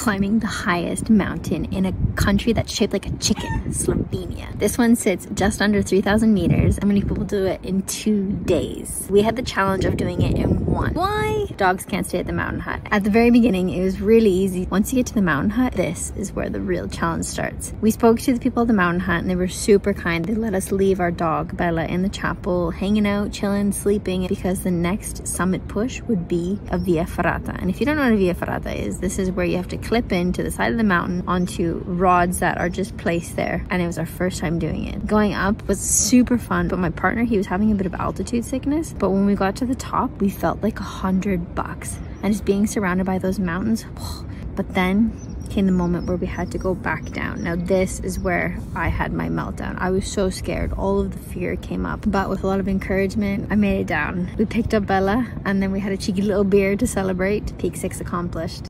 climbing the highest mountain in a country that's shaped like a chicken, Slovenia. This one sits just under 3,000 meters. How many people do it in two days? We had the challenge of doing it in one. Why? Dogs can't stay at the mountain hut. At the very beginning, it was really easy. Once you get to the mountain hut, this is where the real challenge starts. We spoke to the people at the mountain hut and they were super kind. They let us leave our dog, Bella, in the chapel, hanging out, chilling, sleeping, because the next summit push would be a Via Ferrata. And if you don't know what a Via Ferrata is, this is where you have to clip into the side of the mountain onto rods that are just placed there. And it was our first time doing it. Going up was super fun, but my partner, he was having a bit of altitude sickness. But when we got to the top, we felt like a hundred bucks. And just being surrounded by those mountains, but then came the moment where we had to go back down. Now this is where I had my meltdown. I was so scared. All of the fear came up, but with a lot of encouragement, I made it down. We picked up Bella and then we had a cheeky little beer to celebrate. Peak six accomplished.